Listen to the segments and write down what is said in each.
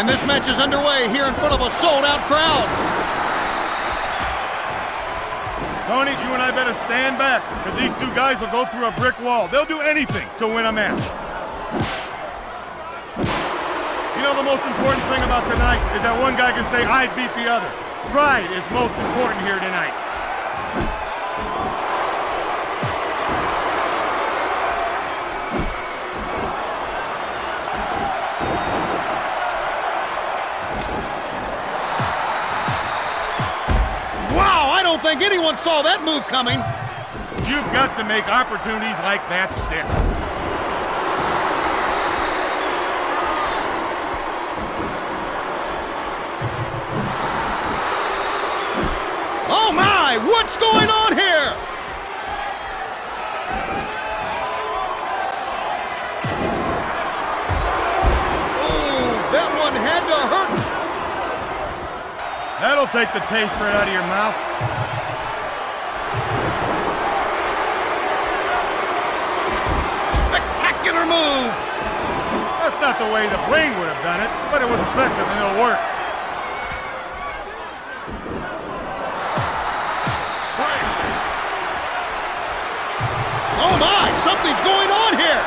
And this match is underway here in front of a sold-out crowd. Tony, you and I better stand back, because these two guys will go through a brick wall. They'll do anything to win a match. You know, the most important thing about tonight is that one guy can say, I beat the other. Pride is most important here tonight. Think anyone saw that move coming. You've got to make opportunities like that stick. Oh my, what's going on here? Oh, that one had to hurt. That'll take the taste right out of your mouth. Move. That's not the way the brain would have done it, but it was effective and it'll work. Oh my, something's going on here.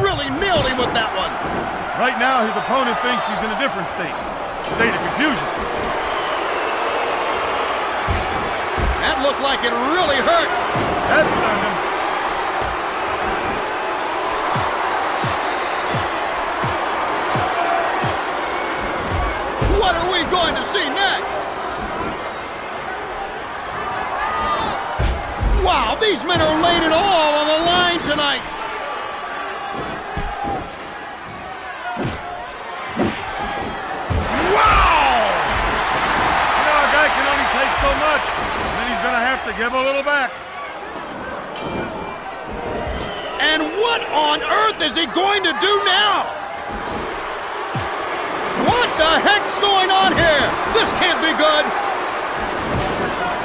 Really nailed him with that one. Right now, his opponent thinks he's in a different state. State of confusion. That looked like it really hurt. That him. What are we going to see next? Wow, these men are laying it all on the line tonight. To give a little back. And what on earth is he going to do now? What the heck's going on here? This can't be good.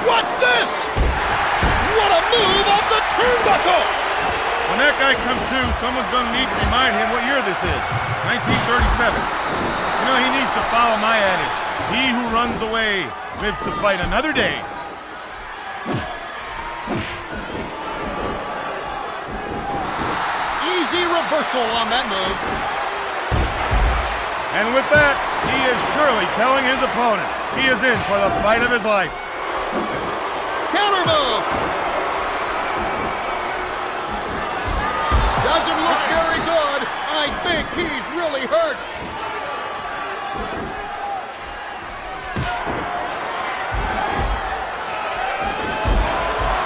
What's this? What a move off the turnbuckle! When that guy comes to, someone's going to need to remind him what year this is. 1937. You know, he needs to follow my adage. He who runs away lives to fight another day. Easy reversal on that move. And with that, he is surely telling his opponent he is in for the fight of his life. Counter move. Doesn't look very good. I think he's really hurt.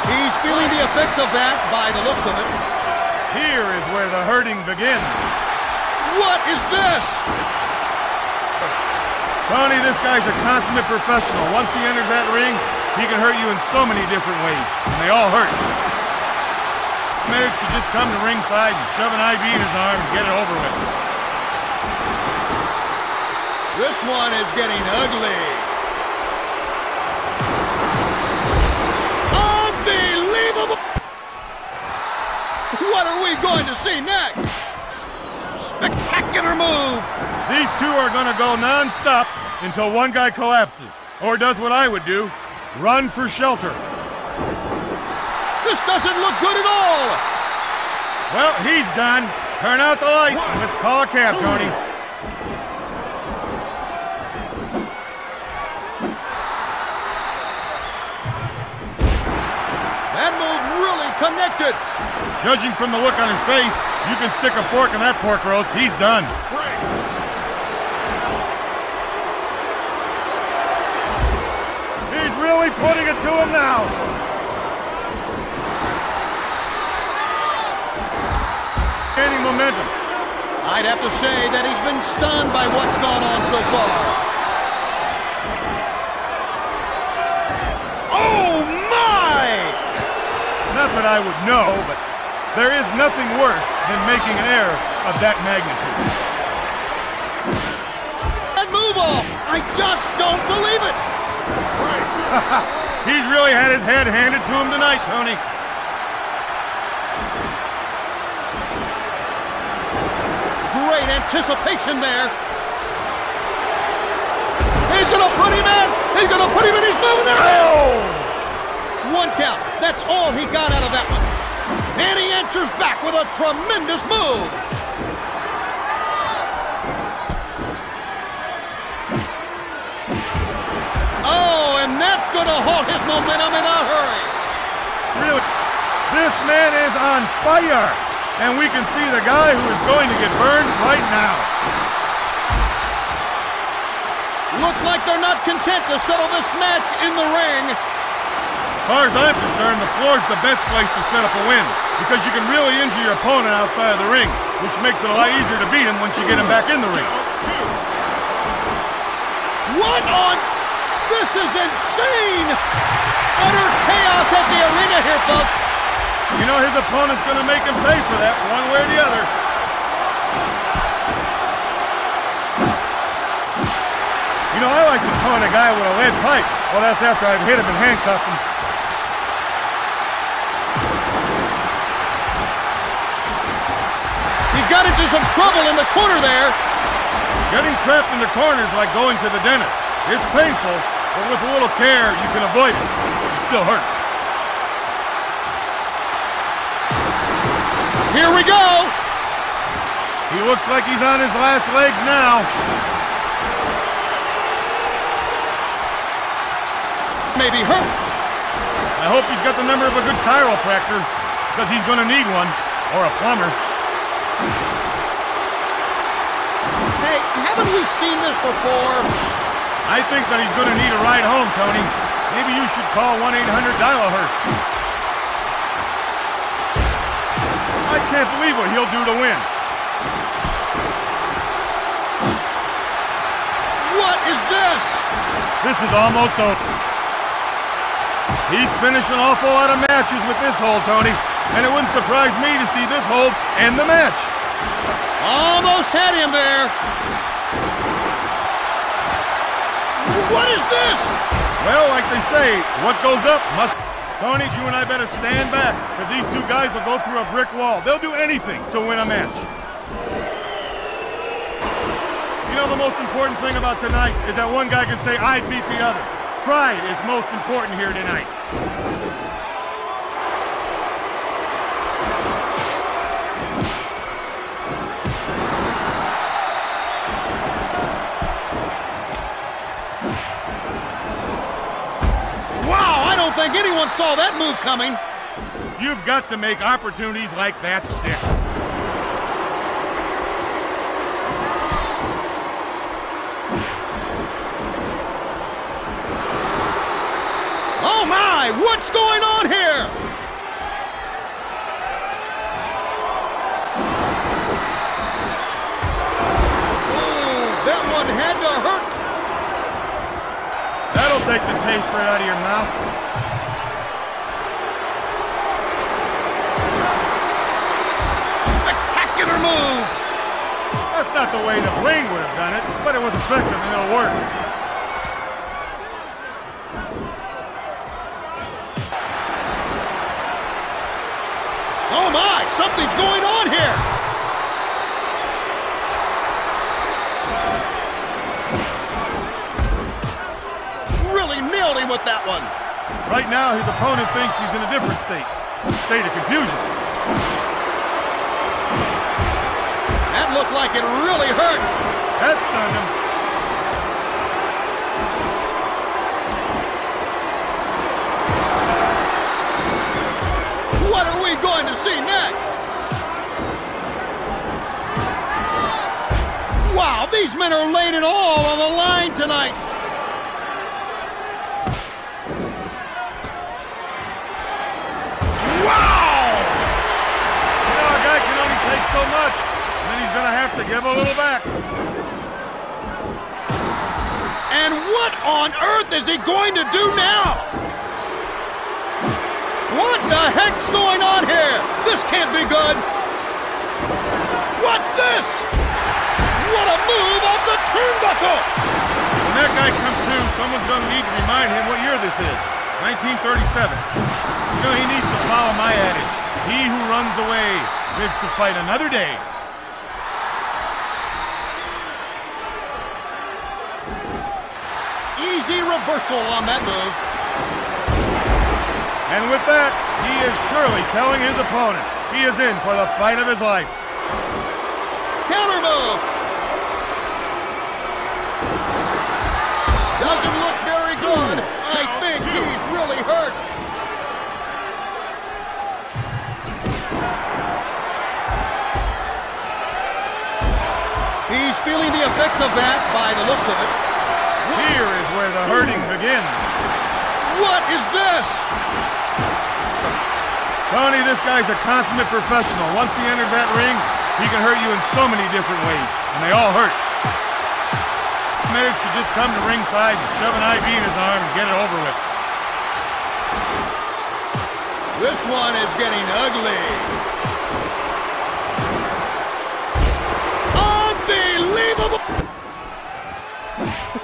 He's feeling the effects of that by the looks of it. Here is where the hurting begins. What is this? Tony, this guy's a consummate professional. Once he enters that ring, he can hurt you in so many different ways, and they all hurt. Smith should just come to ringside and shove an IV in his arm and get it over with. This one is getting ugly. Move! These two are going to go non-stop until one guy collapses, or does what I would do, run for shelter. This doesn't look good at all! Well, he's done. Turn out the lights. Let's call a cab, Tony. That move really connected! Judging from the look on his face, you can stick a fork in that pork roast. He's done. He's really putting it to him now. Gaining momentum. I'd have to say that he's been stunned by what's gone on so far. Oh my! Not that I would know, but there is nothing worse than making an error of that magnitude. That move off! I just don't believe it! He's really had his head handed to him tonight, Tony. Great anticipation there. He's going to put him in. He's going to put him in. He's moving it Oh! One count. That's all he got out of that one. And he answers back with a tremendous move. Going to halt his momentum in a hurry. Really, this man is on fire. And we can see the guy who is going to get burned right now. Looks like they're not content to settle this match in the ring. As far as I'm concerned, the floor is the best place to set up a win because you can really injure your opponent outside of the ring, which makes it a lot easier to beat him once you get him back in the ring. What on? This is insane! Utter chaos at the arena here, folks. You know his opponent's going to make him pay for that one way or the other. You know, I like to taunt a guy with a lead pipe. Well, that's after I've hit him and handcuffed him. He got into some trouble in the corner there. Getting trapped in the corner is like going to the dentist. It's painful, but with a little care, you can avoid it. It still hurts. Here we go. He looks like he's on his last legs now. Maybe hurt. I hope he's got the number of a good chiropractor, because he's going to need one, or a plumber. Hey, haven't we seen this before? I think that he's going to need a ride home, Tony. Maybe you should call 1-800-DIAL-A-HURT. I can't believe what he'll do to win. What is this? This is almost over. He's finished an awful lot of matches with this hold, Tony. And it wouldn't surprise me to see this hold end the match. Almost had him there. What is this? Well, like they say, what goes up must... Tony, you and I better stand back, because these two guys will go through a brick wall. They'll do anything to win a match. You know, the most important thing about tonight is that one guy can say, I beat the other. Pride is most important here tonight. Don't think anyone saw that move coming. You've got to make opportunities like that stick. Oh my, what's going on here? That'll take the taste right out of your mouth. Spectacular move. That's not the way the Bling would have done it, but it was effective and it'll work. Oh my, something's going on here. With that one. Right now, his opponent thinks he's in a different state. A state of confusion. That looked like it really hurt. That stunned him. What are we going to see next? Wow, these men are laying it all on the line tonight. To to give a little back. And what on earth is he going to do now? What the heck's going on here? This can't be good. What's this? What a move off the turnbuckle! When that guy comes to, someone's going to need to remind him what year this is. 1937. You know, he needs to follow my adage. He who runs away lives to fight another day. Reversal on that move. And with that, he is surely telling his opponent he is in for the fight of his life. Counter move. Doesn't look very good. I think he's really hurt. He's feeling the effects of that by the looks of it. Here is where the hurting begins. What is this? Tony, this guy's a consummate professional. Once he enters that ring, he can hurt you in so many different ways, and they all hurt. Smith should just come to ringside and shove an IV in his arm and get it over with. This one is getting ugly.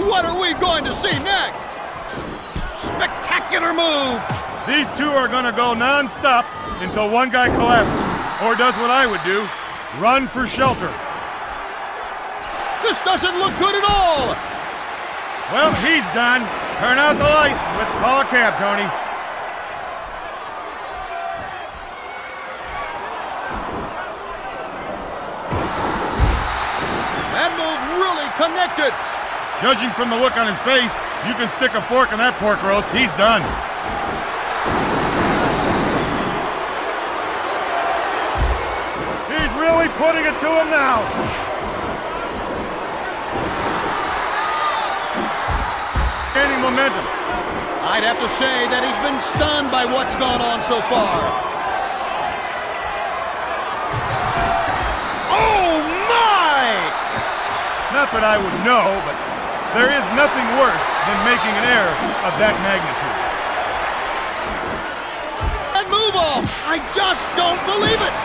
What are we going to see next? Spectacular move! These two are going to go non-stop until one guy collapses, or does what I would do, run for shelter. This doesn't look good at all! Well, he's done. Turn out the lights. Let's call a cab, Tony. That move really connected! Judging from the look on his face, you can stick a fork in that pork roast. He's done. He's really putting it to him now. Gaining momentum. I'd have to say that he's been stunned by what's gone on so far. Oh my! Not that I would know, but there is nothing worse than making an error of that magnitude. That move off! I just don't believe it!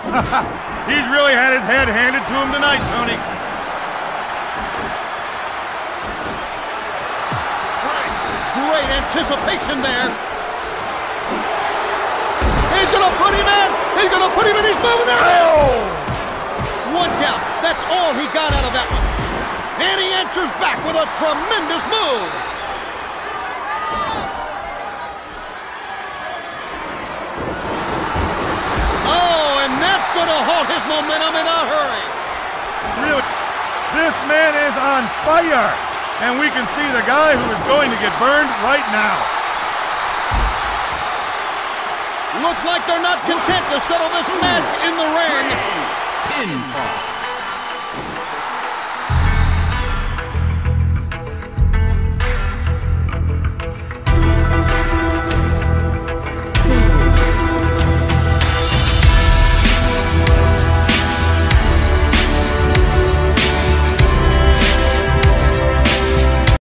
He's really had his head handed to him tonight, Tony. Great anticipation there. He's gonna put him in! He's gonna put him in! He's moving there! Oh! And he enters back with a tremendous move. Oh, and that's going to halt his momentum in a hurry. Really, this man is on fire. And we can see the guy who is going to get burned right now. Looks like they're not content to settle this match in the ring. Pinfall.